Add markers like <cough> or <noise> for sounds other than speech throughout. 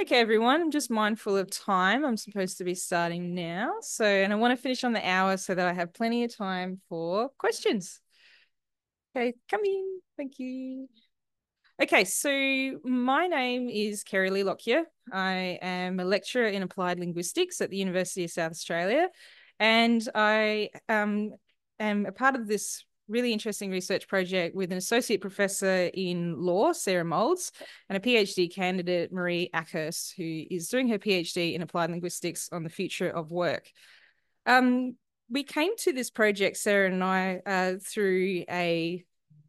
Okay, everyone, I'm just mindful of time. I'm supposed to be starting now. So, and I want to finish on the hour so that I have plenty of time for questions. Okay, come in. Thank you. Okay, so my name is Kerrilee Lockyer. I am a lecturer in applied linguistics at the University of South Australia, and I um, am a part of this really interesting research project with an associate professor in law, Sarah Moulds, and a PhD candidate, Marie Ackhurst, who is doing her PhD in applied linguistics on the future of work. Um, we came to this project, Sarah and I, uh, through a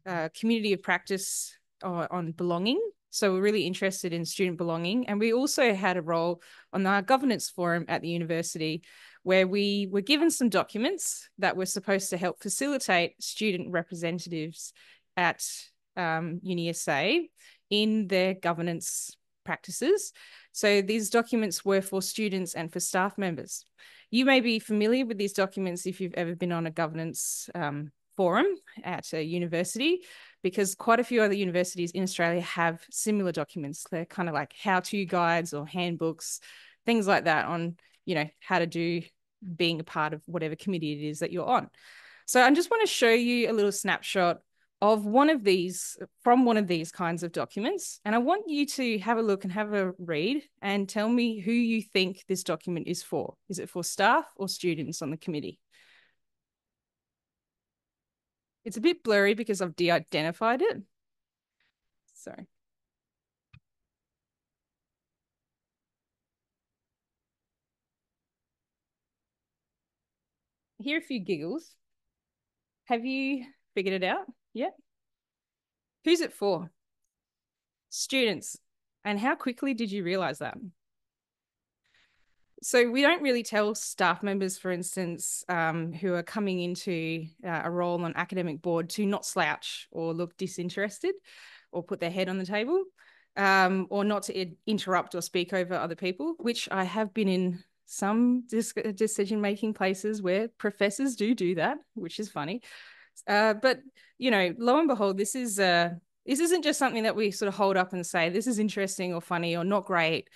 uh, community of practice on, on belonging. So we're really interested in student belonging. And we also had a role on our governance forum at the university where we were given some documents that were supposed to help facilitate student representatives at um, UniSA in their governance practices. So these documents were for students and for staff members. You may be familiar with these documents if you've ever been on a governance um, forum at a university, because quite a few other universities in Australia have similar documents. They're kind of like how-to guides or handbooks, things like that on, you know, how to do being a part of whatever committee it is that you're on. So I just want to show you a little snapshot of one of these from one of these kinds of documents. And I want you to have a look and have a read and tell me who you think this document is for. Is it for staff or students on the committee? It's a bit blurry because I've de-identified it. Sorry. Hear a few giggles. Have you figured it out yet? Who's it for? Students. And how quickly did you realize that? So we don't really tell staff members, for instance, um, who are coming into uh, a role on academic board to not slouch or look disinterested or put their head on the table um, or not to interrupt or speak over other people, which I have been in some decision making places where professors do do that, which is funny. Uh, but you know, lo and behold, this is uh, this isn't just something that we sort of hold up and say this is interesting or funny or not great,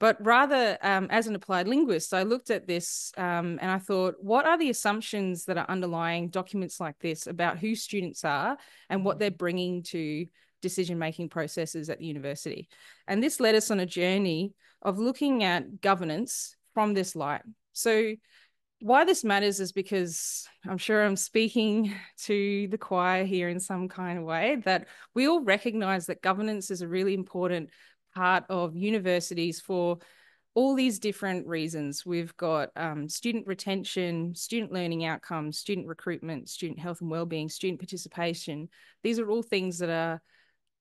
but rather um, as an applied linguist, I looked at this um, and I thought, what are the assumptions that are underlying documents like this about who students are and what they're bringing to decision making processes at the university? And this led us on a journey of looking at governance from this light. So why this matters is because I'm sure I'm speaking <laughs> to the choir here in some kind of way that we all recognize that governance is a really important part of universities for all these different reasons. We've got um, student retention, student learning outcomes, student recruitment, student health and well-being, student participation. These are all things that are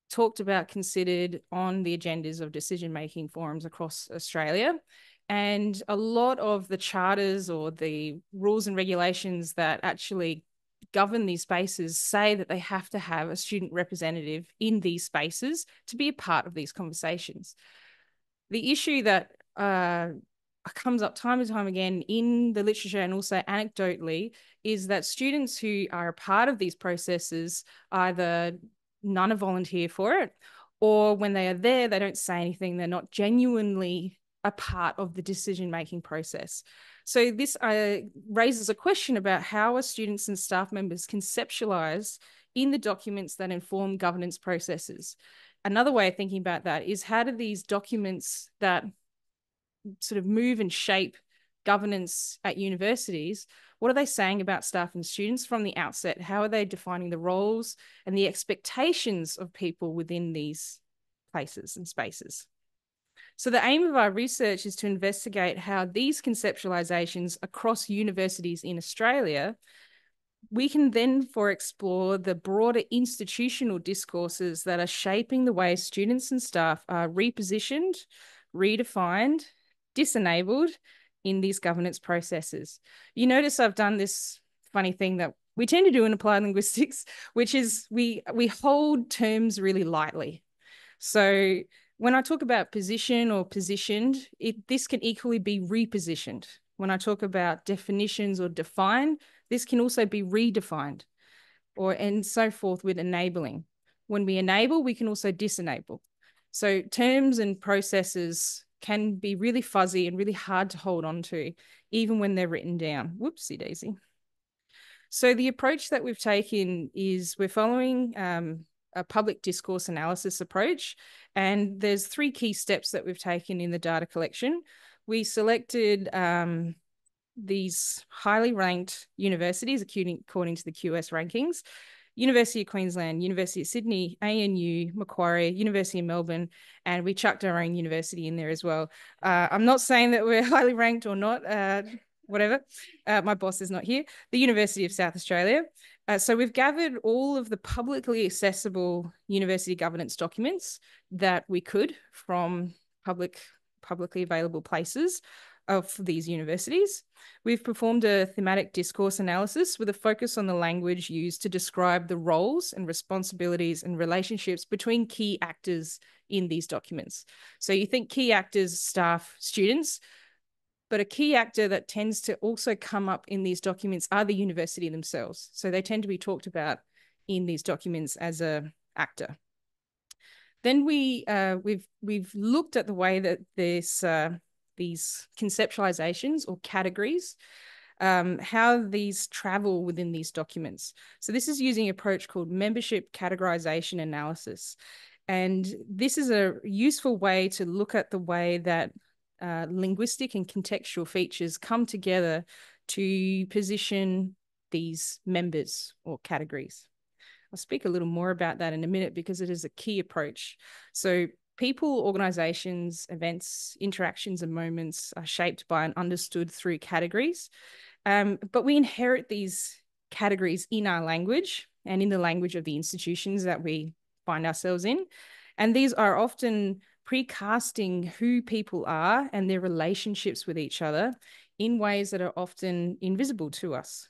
talked about, considered on the agendas of decision-making forums across Australia. And a lot of the charters or the rules and regulations that actually govern these spaces say that they have to have a student representative in these spaces to be a part of these conversations. The issue that uh, comes up time and time again in the literature and also anecdotally is that students who are a part of these processes either none are volunteer for it or when they are there they don't say anything they're not genuinely a part of the decision making process. So this uh, raises a question about how are students and staff members conceptualized in the documents that inform governance processes. Another way of thinking about that is how do these documents that sort of move and shape governance at universities, what are they saying about staff and students from the outset? How are they defining the roles and the expectations of people within these places and spaces? So the aim of our research is to investigate how these conceptualizations across universities in Australia we can then for explore the broader institutional discourses that are shaping the way students and staff are repositioned, redefined, disenabled in these governance processes. You notice I've done this funny thing that we tend to do in applied <laughs> linguistics, which is we we hold terms really lightly. So when I talk about position or positioned, it, this can equally be repositioned. When I talk about definitions or define, this can also be redefined or and so forth with enabling. When we enable, we can also disenable. So terms and processes can be really fuzzy and really hard to hold on to, even when they're written down. Whoopsie daisy. So the approach that we've taken is we're following um, a public discourse analysis approach, and there's three key steps that we've taken in the data collection. We selected um, these highly ranked universities according to the QS rankings. University of Queensland, University of Sydney, ANU, Macquarie, University of Melbourne, and we chucked our own university in there as well. Uh, I'm not saying that we're <laughs> highly ranked or not, uh, whatever. Uh, my boss is not here. The University of South Australia. Uh, so we've gathered all of the publicly accessible university governance documents that we could from public publicly available places of these universities. We've performed a thematic discourse analysis with a focus on the language used to describe the roles and responsibilities and relationships between key actors in these documents. So you think key actors, staff, students, but a key actor that tends to also come up in these documents are the university themselves. So they tend to be talked about in these documents as a actor. Then we uh, we've we've looked at the way that this uh, these conceptualizations or categories, um, how these travel within these documents. So this is using approach called membership categorization analysis. And this is a useful way to look at the way that uh, linguistic and contextual features come together to position these members or categories. I'll speak a little more about that in a minute because it is a key approach. So people, organizations, events, interactions, and moments are shaped by and understood through categories. Um, but we inherit these categories in our language and in the language of the institutions that we find ourselves in. And these are often precasting who people are and their relationships with each other in ways that are often invisible to us.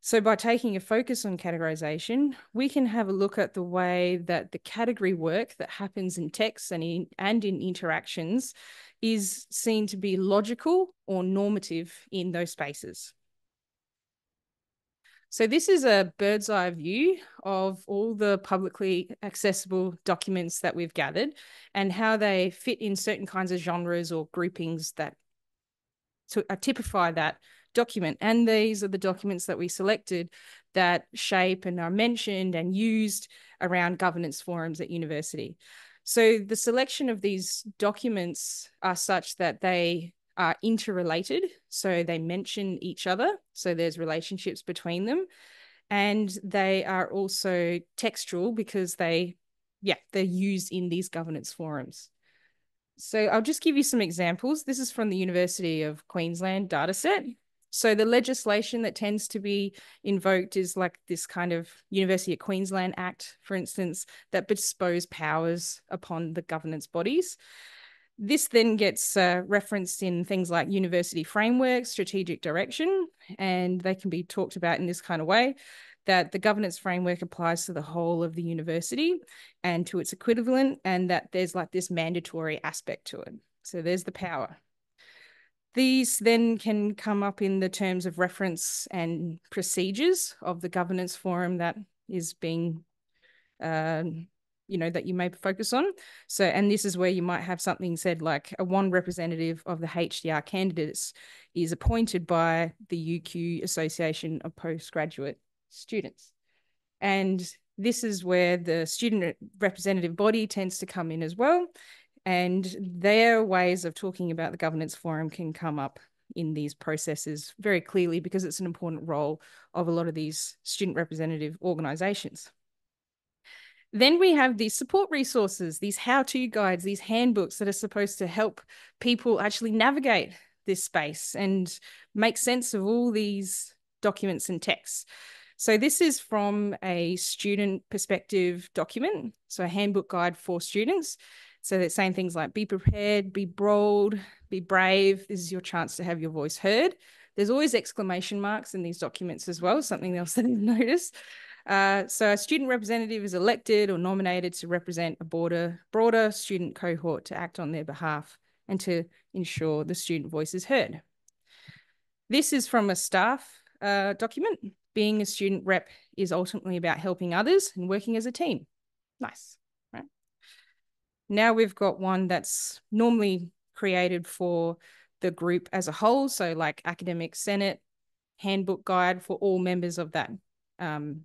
So by taking a focus on categorization, we can have a look at the way that the category work that happens in texts and in, and in interactions is seen to be logical or normative in those spaces. So this is a bird's eye view of all the publicly accessible documents that we've gathered and how they fit in certain kinds of genres or groupings that to uh, typify that document. And these are the documents that we selected that shape and are mentioned and used around governance forums at university. So the selection of these documents are such that they are interrelated. So they mention each other. So there's relationships between them. And they are also textual because they, yeah, they're used in these governance forums. So I'll just give you some examples. This is from the University of Queensland dataset. So the legislation that tends to be invoked is like this kind of University of Queensland Act, for instance, that bestows powers upon the governance bodies. This then gets uh, referenced in things like university framework, strategic direction, and they can be talked about in this kind of way that the governance framework applies to the whole of the university and to its equivalent, and that there's like this mandatory aspect to it. So there's the power. These then can come up in the terms of reference and procedures of the governance forum that is being, uh, you know, that you may focus on. So, and this is where you might have something said like a one representative of the HDR candidates is appointed by the UQ Association of Postgraduate Students. And this is where the student representative body tends to come in as well. And their ways of talking about the governance forum can come up in these processes very clearly because it's an important role of a lot of these student representative organizations. Then we have these support resources, these how-to guides, these handbooks that are supposed to help people actually navigate this space and make sense of all these documents and texts. So this is from a student perspective document, so a handbook guide for students. So they're saying things like be prepared, be bold, be brave. This is your chance to have your voice heard. There's always exclamation marks in these documents as well, something else <laughs> that I've noticed. Uh, so a student representative is elected or nominated to represent a broader, broader student cohort to act on their behalf and to ensure the student voice is heard. This is from a staff uh, document. Being a student rep is ultimately about helping others and working as a team. Nice. Right? Now we've got one that's normally created for the group as a whole. So like academic senate, handbook guide for all members of that um,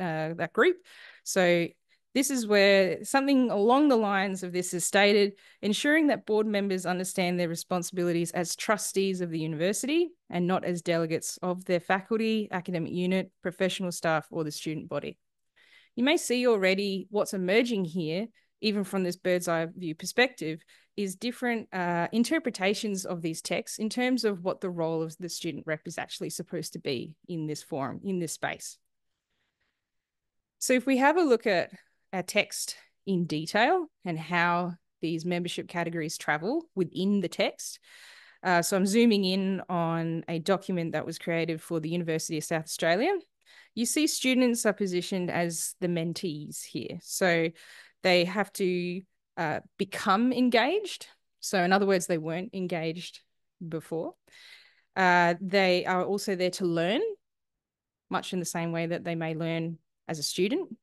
uh, that group. So this is where something along the lines of this is stated, ensuring that board members understand their responsibilities as trustees of the university and not as delegates of their faculty, academic unit, professional staff, or the student body. You may see already what's emerging here, even from this bird's eye view perspective, is different uh, interpretations of these texts in terms of what the role of the student rep is actually supposed to be in this forum, in this space. So if we have a look at our text in detail and how these membership categories travel within the text. Uh, so I'm zooming in on a document that was created for the University of South Australia. You see students are positioned as the mentees here. So they have to uh, become engaged. So in other words, they weren't engaged before. Uh, they are also there to learn, much in the same way that they may learn as a student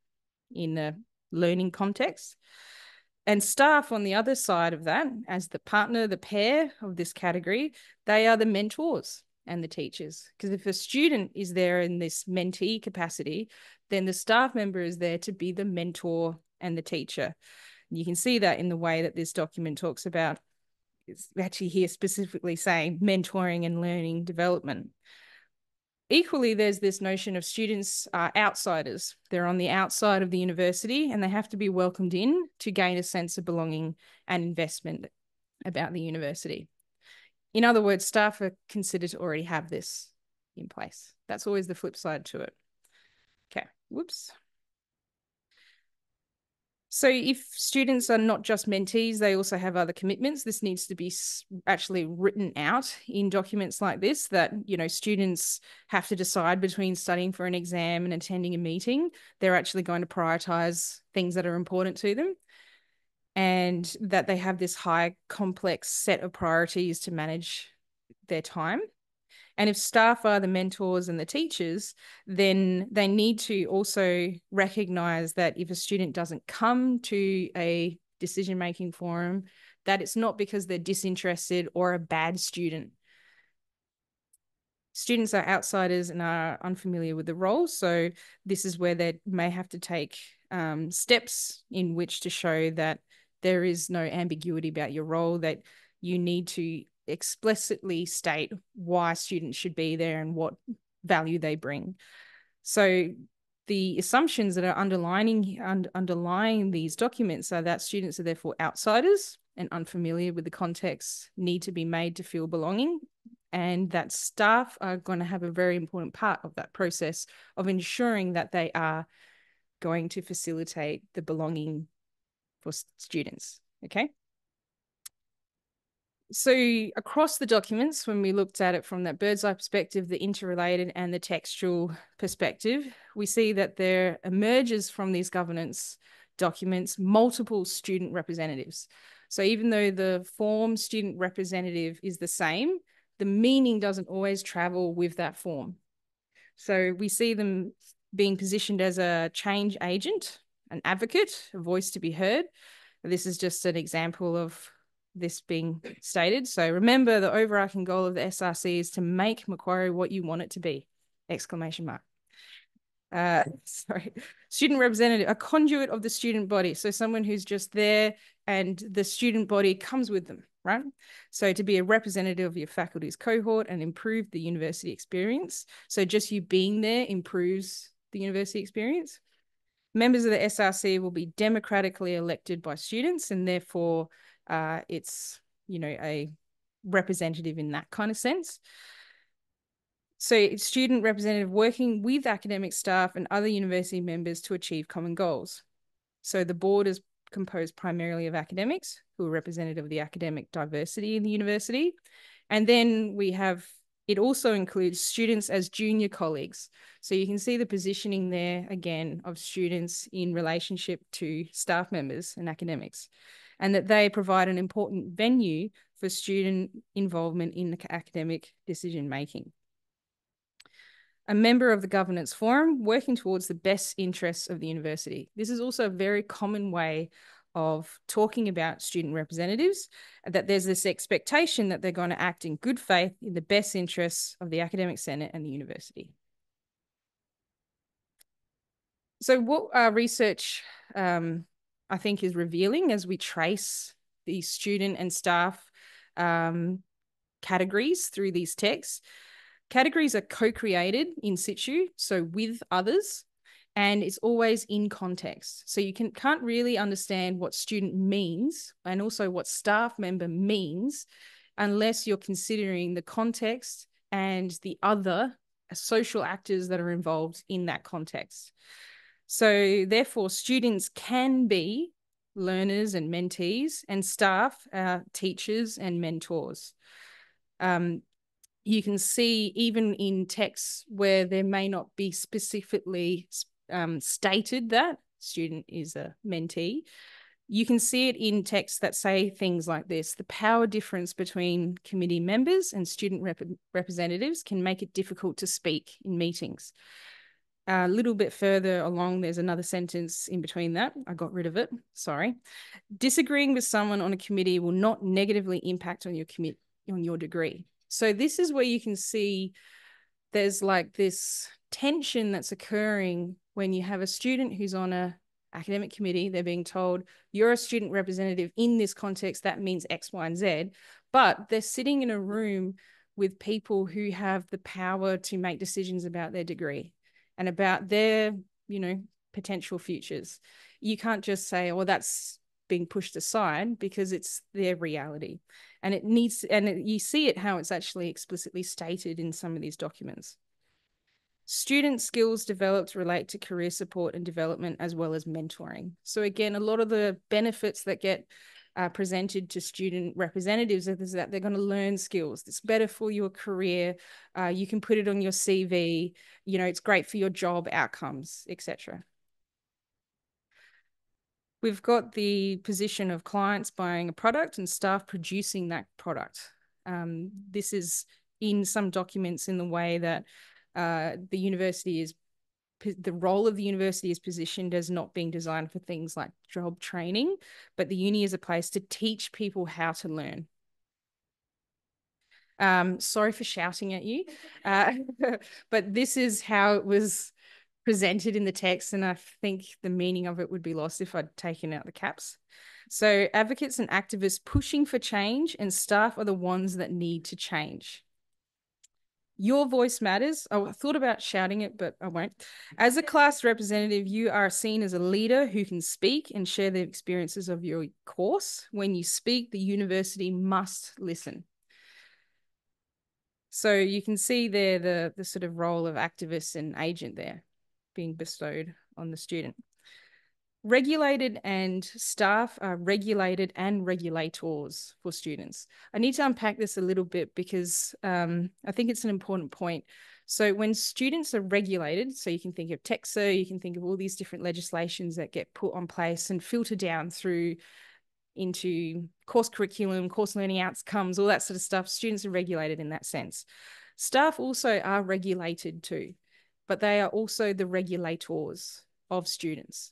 in the learning context. And staff on the other side of that, as the partner, the pair of this category, they are the mentors and the teachers. Because if a student is there in this mentee capacity, then the staff member is there to be the mentor and the teacher. You can see that in the way that this document talks about, it's actually here specifically saying mentoring and learning development equally, there's this notion of students are outsiders. They're on the outside of the university and they have to be welcomed in to gain a sense of belonging and investment about the university. In other words, staff are considered to already have this in place. That's always the flip side to it. Okay, whoops. So if students are not just mentees, they also have other commitments. This needs to be actually written out in documents like this that, you know, students have to decide between studying for an exam and attending a meeting. They're actually going to prioritize things that are important to them and that they have this high complex set of priorities to manage their time. And if staff are the mentors and the teachers, then they need to also recognize that if a student doesn't come to a decision making forum, that it's not because they're disinterested or a bad student. Students are outsiders and are unfamiliar with the role. So, this is where they may have to take um, steps in which to show that there is no ambiguity about your role, that you need to explicitly state why students should be there and what value they bring. So the assumptions that are underlining un, underlying these documents are that students are therefore outsiders and unfamiliar with the context need to be made to feel belonging and that staff are going to have a very important part of that process of ensuring that they are going to facilitate the belonging for students okay so across the documents, when we looked at it from that bird's eye perspective, the interrelated and the textual perspective, we see that there emerges from these governance documents multiple student representatives. So even though the form student representative is the same, the meaning doesn't always travel with that form. So we see them being positioned as a change agent, an advocate, a voice to be heard. This is just an example of this being stated. So remember the overarching goal of the SRC is to make Macquarie what you want it to be, exclamation mark. Uh, <laughs> sorry, student representative, a conduit of the student body. So someone who's just there and the student body comes with them, right? So to be a representative of your faculty's cohort and improve the university experience. So just you being there improves the university experience. Members of the SRC will be democratically elected by students and therefore uh, it's you know a representative in that kind of sense. So it's student representative working with academic staff and other university members to achieve common goals. So the board is composed primarily of academics who are representative of the academic diversity in the university. And then we have, it also includes students as junior colleagues. So you can see the positioning there again of students in relationship to staff members and academics and that they provide an important venue for student involvement in academic decision making. A member of the governance forum working towards the best interests of the university. This is also a very common way of talking about student representatives, that there's this expectation that they're going to act in good faith in the best interests of the academic senate and the university. So what our research, um, I think, is revealing as we trace the student and staff um, categories through these texts, categories are co-created in situ, so with others, and it's always in context. So you can, can't really understand what student means and also what staff member means unless you're considering the context and the other social actors that are involved in that context. So therefore, students can be learners and mentees, and staff are teachers and mentors. Um, you can see even in texts where there may not be specifically um, stated that student is a mentee, you can see it in texts that say things like this. The power difference between committee members and student rep representatives can make it difficult to speak in meetings. A little bit further along, there's another sentence in between that. I got rid of it. Sorry. Disagreeing with someone on a committee will not negatively impact on your commit on your degree. So this is where you can see there's like this tension that's occurring when you have a student who's on a academic committee, they're being told you're a student representative in this context, that means X, Y, and Z, but they're sitting in a room with people who have the power to make decisions about their degree and about their, you know, potential futures. You can't just say, well, that's being pushed aside because it's their reality. And it needs, and it, you see it how it's actually explicitly stated in some of these documents. Student skills developed relate to career support and development as well as mentoring. So again, a lot of the benefits that get uh, presented to student representatives is that they're going to learn skills. It's better for your career. Uh, you can put it on your CV. You know, it's great for your job outcomes, etc. We've got the position of clients buying a product and staff producing that product. Um, this is in some documents in the way that uh, the university is the role of the university is positioned as not being designed for things like job training, but the uni is a place to teach people how to learn. Um, sorry for shouting at you, uh, <laughs> but this is how it was presented in the text, and I think the meaning of it would be lost if I'd taken out the caps. So advocates and activists pushing for change, and staff are the ones that need to change. Your voice matters. I thought about shouting it, but I won't. As a class representative, you are seen as a leader who can speak and share the experiences of your course. When you speak, the university must listen. So you can see there the, the sort of role of activist and agent there being bestowed on the student regulated and staff are regulated and regulators for students. I need to unpack this a little bit because um, I think it's an important point. So when students are regulated, so you can think of TEQSA, you can think of all these different legislations that get put on place and filter down through into course curriculum, course learning outcomes, all that sort of stuff. Students are regulated in that sense. Staff also are regulated too, but they are also the regulators of students.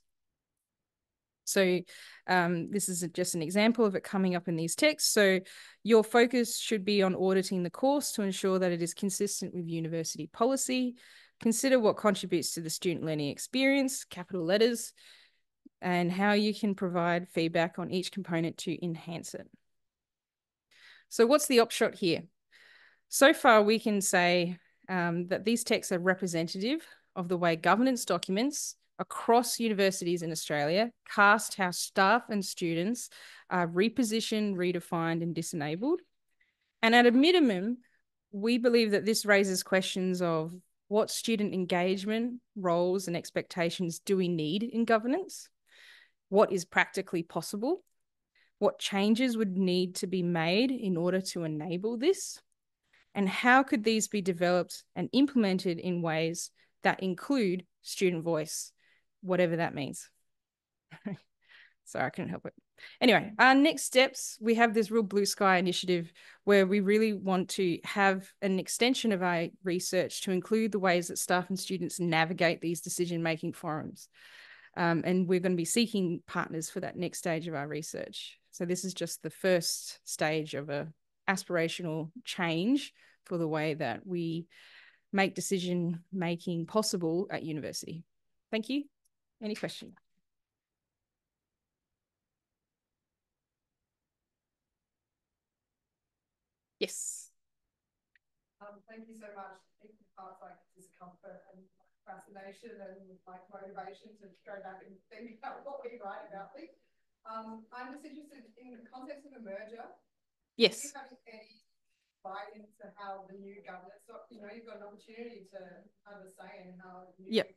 So um, this is just an example of it coming up in these texts. So your focus should be on auditing the course to ensure that it is consistent with university policy. Consider what contributes to the student learning experience, capital letters, and how you can provide feedback on each component to enhance it. So what's the upshot here? So far, we can say um, that these texts are representative of the way governance documents across universities in Australia cast how staff and students are repositioned, redefined, and disenabled. And at a minimum, we believe that this raises questions of what student engagement, roles, and expectations do we need in governance? What is practically possible? What changes would need to be made in order to enable this? And how could these be developed and implemented in ways that include student voice whatever that means. <laughs> Sorry, I couldn't help it. Anyway, our next steps, we have this real blue sky initiative where we really want to have an extension of our research to include the ways that staff and students navigate these decision-making forums. Um, and we're going to be seeking partners for that next stage of our research. So this is just the first stage of a aspirational change for the way that we make decision making possible at university. Thank you. Any questions? Yes. Um, thank you so much. It felt like discomfort and fascination and like motivation to go back and think <laughs> about what we write about this. Um, I'm just interested in the context of a merger. Yes. Do you have any buy into how the new governance, so, you know, you've got an opportunity to have a say in how yep.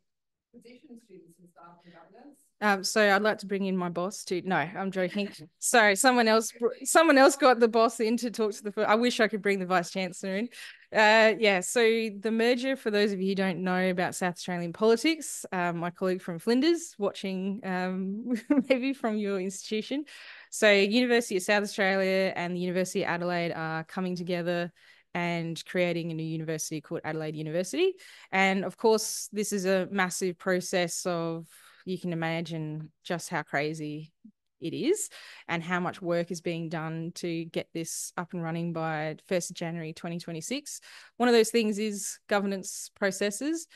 Position students and staff in governance. Um, so I'd like to bring in my boss to. No, I'm joking. <laughs> Sorry, someone else. Someone else got the boss in to talk to the. I wish I could bring the vice chancellor in. Uh, yeah. So the merger, for those of you who don't know about South Australian politics, um, my colleague from Flinders, watching um, <laughs> maybe from your institution. So University of South Australia and the University of Adelaide are coming together and creating a new university called Adelaide University. And of course, this is a massive process of you can imagine just how crazy it is and how much work is being done to get this up and running by 1st January 2026. One of those things is governance processes.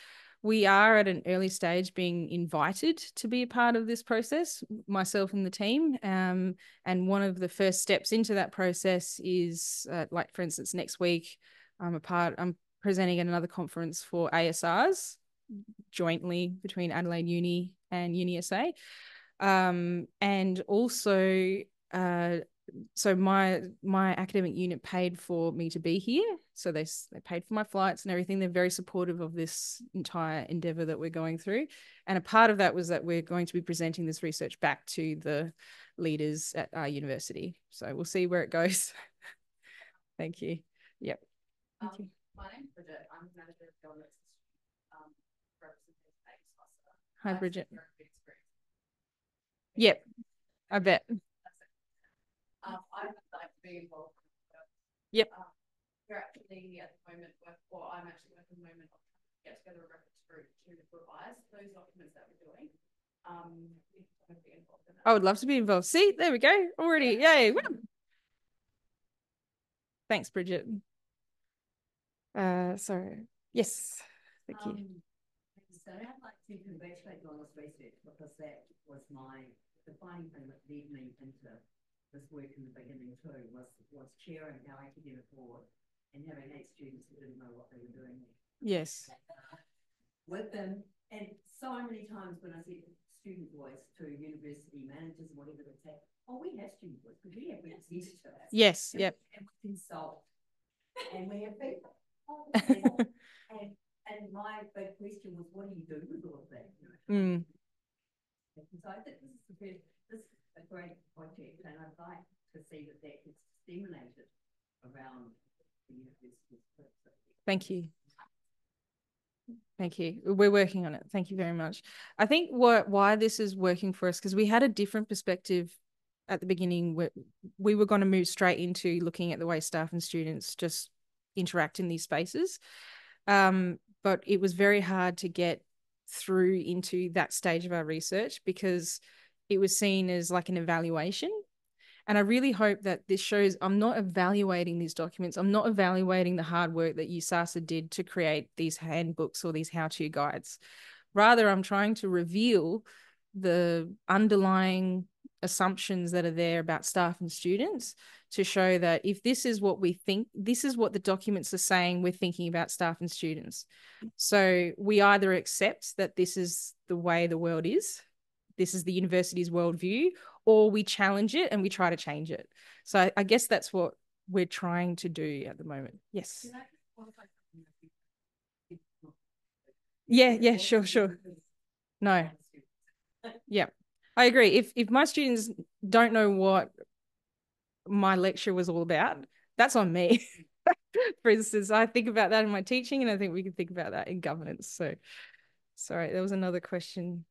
We are at an early stage being invited to be a part of this process, myself and the team. Um, and one of the first steps into that process is, uh, like, for instance, next week, I'm a part, I'm presenting at another conference for ASRs jointly between Adelaide Uni and UniSA. Um, and also, uh, so my my academic unit paid for me to be here. So they they paid for my flights and everything. They're very supportive of this entire endeavor that we're going through. And a part of that was that we're going to be presenting this research back to the leaders at our university. So we'll see where it goes. <laughs> Thank you. Yep. Thank um, you. My name's Bridget. I'm manager of governance um, Hi, Bridget. Yep, I bet. Um, I would like to be involved. Yep. Um, we're actually at the moment, or I'm actually at the moment, get together a reference group to revise those documents that we're doing. Um, I would love to be involved. See, there we go. Already, yay! Thanks, Bridget. Uh, sorry. Yes, thank you. Um, so I'd like to congratulate you on this research because that was my defining thing that led me into this work in the beginning too, was, was chairing our academic board and having eight students who didn't know what they were doing. Yes. With them, and so many times when I said student voice to university managers and whatever, they say, oh, we have student voice because we have representatives. Yes, and, yep. And we consult. and we have people. <laughs> and, and my big question was, what do you do with all of that? Mm. So I think this is, a very, this is a great project, and I'd like to see that that gets disseminated around the university. Thank you. Thank you. We're working on it. Thank you very much. I think what why this is working for us because we had a different perspective at the beginning. Where we were going to move straight into looking at the way staff and students just interact in these spaces. Um, but it was very hard to get through into that stage of our research because it was seen as like an evaluation. And I really hope that this shows I'm not evaluating these documents. I'm not evaluating the hard work that USASA did to create these handbooks or these how to guides. Rather, I'm trying to reveal the underlying assumptions that are there about staff and students to show that if this is what we think, this is what the documents are saying we're thinking about staff and students. So we either accept that this is the way the world is, this is the university's worldview, or we challenge it and we try to change it. So I, I guess that's what we're trying to do at the moment. Yes. Yeah, yeah, sure, sure. No. Yeah. I agree. If if my students don't know what my lecture was all about, that's on me. <laughs> For instance, I think about that in my teaching, and I think we can think about that in governance. So, sorry, there was another question.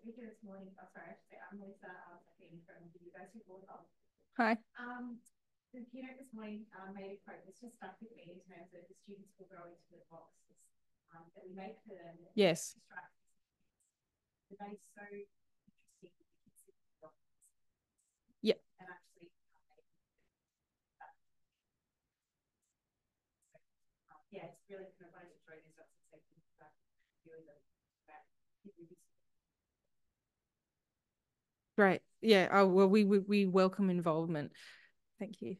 Um, here this morning. Oh, sorry, I'm Lisa. I'm from the University of Waterloo. Hi. Um, The keynote this morning um, made a quote that's just stuck with me in terms of the students will grow into the boxes um, that we make for them. Yes. The base so interesting. Yep. And actually. um, Yeah, it's really kind of funny to throw these up and say things back, really the back. Great. Yeah. Oh well, we we, we welcome involvement. Thank you.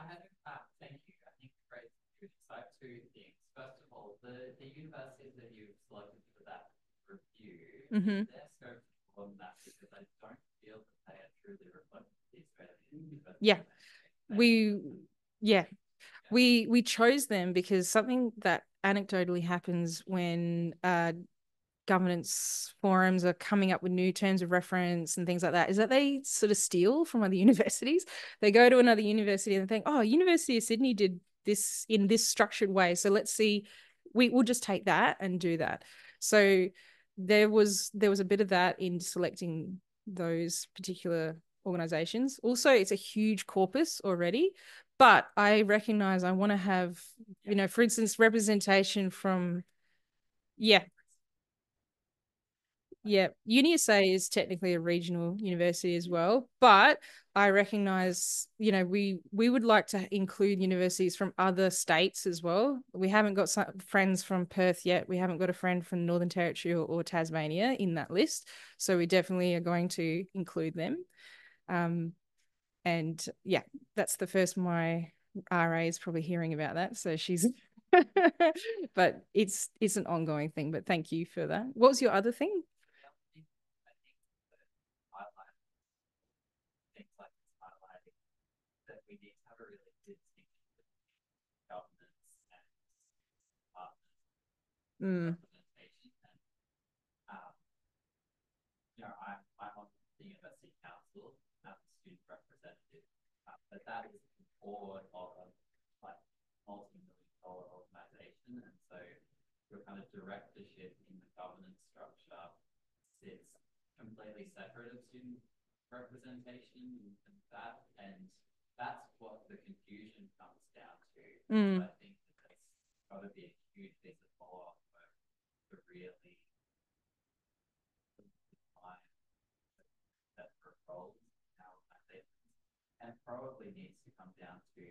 I had a uh, thank you. I think great insight two things. First of all, the, the universities that you've selected for that review, Mhm. their scope on that because I don't feel that they are truly reflective of the Australian. Yeah. They- We yeah. We we chose them because something that anecdotally happens when uh governance forums are coming up with new terms of reference and things like that is that they sort of steal from other <laughs> universities. They go to another university and think, oh, University of Sydney did this in this structured way. So let's see, we will just take that and do that. So there was there was a bit of that in selecting those particular organizations. Also, it's a huge corpus already, but I recognize I want to have, you know, for instance, representation from yeah, yeah, UniSA is technically a regional university as well, but I recognize, you know, we we would like to include universities from other states as well. We haven't got some friends from Perth yet. We haven't got a friend from Northern Territory or, or Tasmania in that list, so we definitely are going to include them. Um, and yeah, that's the first my RA is probably hearing about that, so she's. <laughs> but it's it's an ongoing thing. But thank you for that. What was your other thing? I think I think that highlight things like this highlighting that we need to have a really distinction between and Mm, um you know I'm I'm on the university council as a student representative uh, but that is board of like multi-million dollar organization and so your kind of directorship in the governance structure sits completely separate of student representation and that and that's what the confusion comes down to Mm. So I think that there's got to be a huge piece of follow-up work to really define the separate roles our organizations. And probably needs to come down to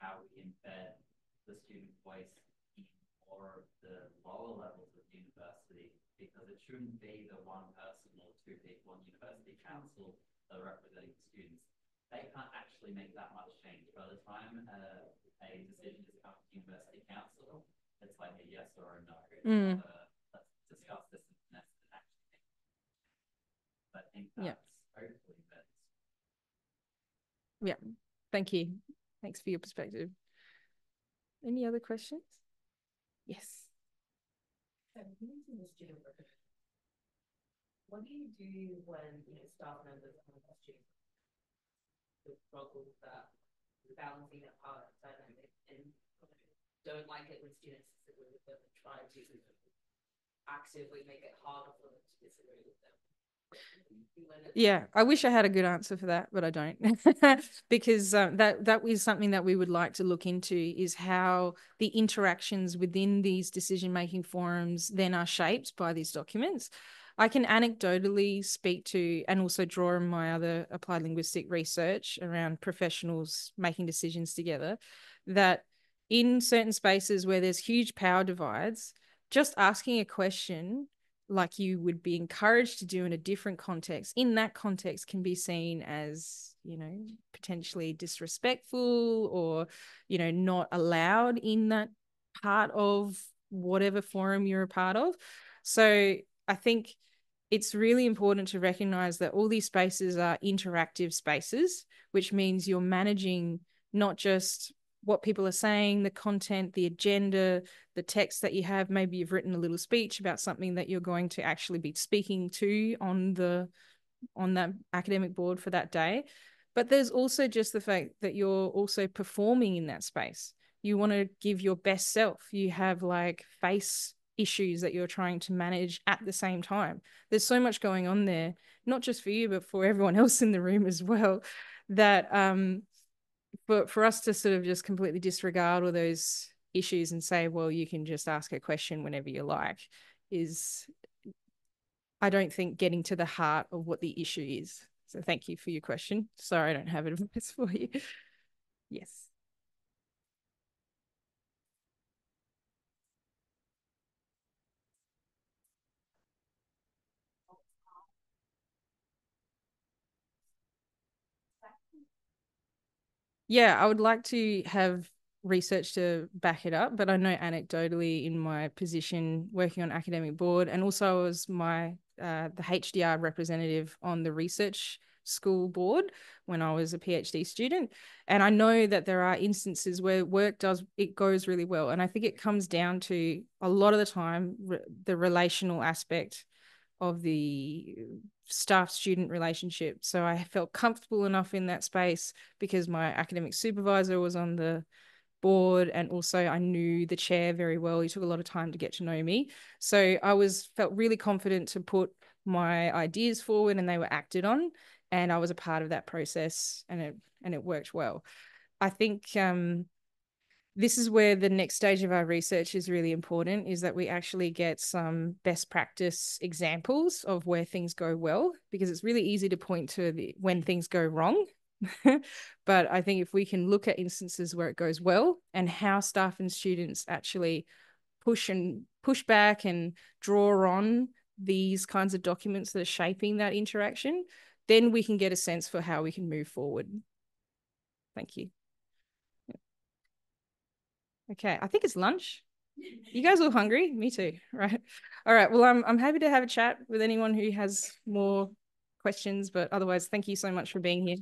how we embed the student voice in more of the lower levels of university, because it shouldn't be the one person or two people on university council that are representing students. They can't actually make that much change. By the time uh, a decision is come to university council, it's like a yes or a no. It's Mm. not a, let's discuss this and let's actually make. I think Yeah. that's hopefully that's yeah, thank you. Thanks for your perspective. Any other questions? Yes. So using the student representative, what do you do when, you know, staff members come across students? Who struggle with that balancing that power dynamic and don't like it when students disagree with them and try to actively make it harder for them to disagree with them. Yeah, I wish I had a good answer for that, but I don't, <laughs> because uh, that that is something that we would like to look into is how the interactions within these decision making forums then are shaped by these documents. I can anecdotally speak to and also draw on my other applied linguistic research around professionals making decisions together that in certain spaces where there's huge power divides, just asking a question like you would be encouraged to do in a different context, in that context can be seen as, you know, potentially disrespectful or, you know, not allowed in that part of whatever forum you're a part of. So I think it's really important to recognize that all these spaces are interactive spaces, which means you're managing not just what people are saying, the content, the agenda, the text that you have. Maybe you've written a little speech about something that you're going to actually be speaking to on the on that academic board for that day. But there's also just the fact that you're also performing in that space. You want to give your best self. You have like face issues that you're trying to manage at the same time. There's so much going on there, not just for you, but for everyone <laughs> else in the room as well, that um, for for us to sort of just completely disregard all those issues and say, well, you can just ask a question whenever you like, is I don't think getting to the heart of what the issue is. So thank you for your question. Sorry, I don't have <laughs> advice for you. Yes. Yeah, I would like to have research to back it up, but I know anecdotally in my position working on academic board and also as my uh, the HDR representative on the research school board when I was a PhD student. And I know that there are instances where work does, it goes really well. And I think it comes down to a lot of the time, re the relational aspect of the staff student relationship. So I felt comfortable enough in that space because my academic supervisor was on the board and also I knew the chair very well. He took a lot of time to get to know me. So I was felt really confident to put my ideas forward and they were acted on and I was a part of that process and it and it worked well. I think um this is where the next stage of our research is really important is that we actually get some best practice examples of where things go well because it's really easy to point to the, when things go wrong. <laughs> But i think if we can look at instances where it goes well and how staff and students actually push and push back and draw on these kinds of documents that are shaping that interaction then we can get a sense for how we can move forward. Thank you Okay, I think it's lunch. You guys all hungry? Me too, <laughs> right? All right. Well, I'm I'm happy to have a chat with anyone who has more questions, but otherwise, thank you so much for being here.